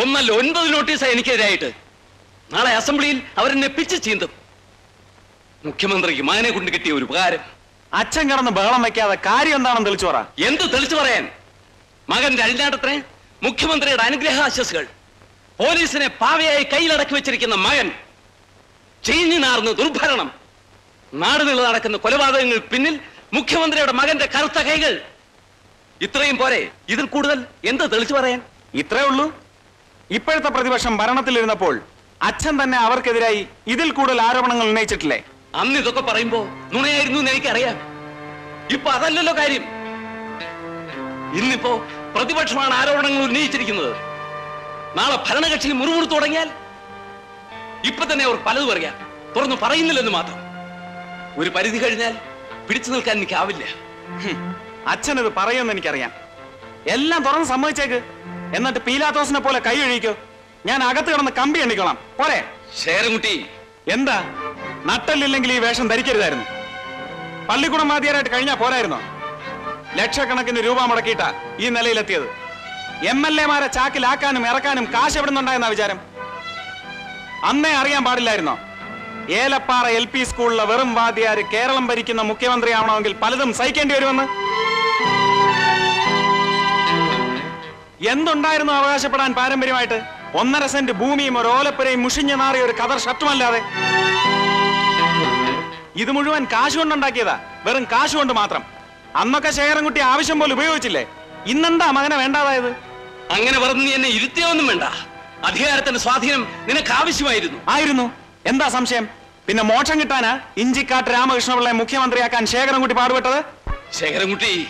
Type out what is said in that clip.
ഒന്നല്ല ഒൻപത് നോട്ടീസാണ് എനിക്കെതിരായിട്ട്. നാളെ അസംബ്ലിയിൽ അവരെന്നെ പിച്ച് ചീന്തും. മുഖ്യമന്ത്രിക്ക് മകനെ കൊണ്ട് കിട്ടിയ ഒരു ഉപകാരം. അച്ഛൻ കിടന്ന് ബഹളം വെക്കാതെ കാര്യം എന്താണെന്ന് തെളിച്ചു പറ. എന്ത് തെളിച്ചു പറയാൻ? മകന്റെ അഴിഞ്ഞാട്ടത്തിന് മുഖ്യമന്ത്രിയുടെ അനുഗ്രഹാശസ്സുകൾ. പോലീസിനെ പാവയായി കയ്യിലടക്കി വെച്ചിരിക്കുന്ന മകൻ ചീഞ്ഞു നാർന്ന് ദുർഭരണം. നാടുനീള നടക്കുന്ന കൊലപാതകങ്ങൾ പിന്നിൽ മുഖ്യമന്ത്രിയുടെ മകന്റെ കറുത്ത കൈകൾ. ഇത്രയും പോരെ ഇതിൽ കൂടുതൽ എന്ത് തെളിച്ചു പറയാൻ? ഇത്രേ ഉള്ളൂ. ഇപ്പോഴത്തെ പ്രതിപക്ഷം ഭരണത്തിലിരുന്നപ്പോൾ അച്ഛൻ തന്നെ അവർക്കെതിരായി ഇതിൽ കൂടുതൽ ആരോപണങ്ങൾ ഉന്നയിച്ചിട്ടില്ലേ? അന്ന് ഇതൊക്കെ പറയുമ്പോ നുണയായിരുന്നു എന്ന് എനിക്കറിയാം. ഇപ്പൊ അതല്ലല്ലോ കാര്യം. ഇന്നിപ്പോ പ്രതിപക്ഷമാണ് ആരോപണങ്ങൾ ഉന്നയിച്ചിരിക്കുന്നത്. നാളെ ഭരണകക്ഷി മുറുമുറു തുടങ്ങിയാൽ ഇപ്പൊ തന്നെ അവർ പലതും അറിയാം. തുറന്നു പറയുന്നില്ലെന്ന് മാത്രം. ഒരു പരിധി കഴിഞ്ഞാൽ പിടിച്ചു നിൽക്കാൻ എനിക്കാവില്ല. അച്ഛനത് പറയുമെന്ന് എനിക്കറിയാം. എല്ലാം തുറന്ന് സമ്മതിച്ചേക്ക്. എന്നിട്ട് പീലാത്തോസിനെ പോലെ കൈ ഒഴിക്കോ ഞാൻ അകത്ത് കിടന്ന് കമ്പി എണ്ണിക്കോളാം. പോരെ. ശേരൻകുട്ടി എന്താ? നട്ടല്ലില്ലെങ്കിൽ ഈ വേഷം ധരിക്കരുതായിരുന്നു. പള്ളിക്കുടം മാതിയാരായിട്ട് കഴിഞ്ഞാ പോരായിരുന്നോ? ലക്ഷക്കണക്കിന് രൂപ മുടക്കിയിട്ട ഈ നിലയിലെത്തിയത്. എം എൽ എമാരെ ചാക്കിലാക്കാനും ഇറക്കാനും കാശ് എവിടെ നിന്നുണ്ടായെന്ന വിചാരം? അന്നേ അറിയാൻ പാടില്ലായിരുന്നോ? ഏലപ്പാറ എൽ പി സ്കൂളിലെ വെറും വാദിയാര് കേരളം ഭരിക്കുന്ന മുഖ്യമന്ത്രിയാവണമെങ്കിൽ പലതും സഹിക്കേണ്ടി വരുമെന്ന്? എന്തുണ്ടായിരുന്നു അവകാശപ്പെടാൻ പാരമ്പര്യമായിട്ട്? ഒന്നര സെന്റ് ഭൂമിയും ഒരു ഓലപ്പുരയും മുഷിഞ്ഞു നാറിയ ഒരു കതർ ഷർട്ടുമല്ലാതെ. ഇത് മുഴുവൻ കാശ് കൊണ്ടുണ്ടാക്കിയതാ. വെറും കാശ് കൊണ്ട് മാത്രം. അന്നൊക്കെ ശേഖരൻകുട്ടി ആവശ്യം പോലെ ഉപയോഗിച്ചില്ലേ? ഇന്നെന്താ മകനെ വേണ്ടാതായത്? അങ്ങനെ വെറുതെ നീ എന്നെ ഇരുത്തിയൊന്നും വേണ്ട. അധികാരത്തിന്റെ സ്വാധീനം നിനക്ക് ആവശ്യമായിരുന്നു. ആയിരുന്നു. എന്താ സംശയം? പിന്നെ മോക്ഷം കിട്ടാനാ ഇഞ്ചിക്കാട്ട് രാമകൃഷ്ണപിള്ളയെ മുഖ്യമന്ത്രിയാക്കാൻ ശേഖരൻകുട്ടി പാടുപെട്ടത്? ശേഖരൻകുട്ടി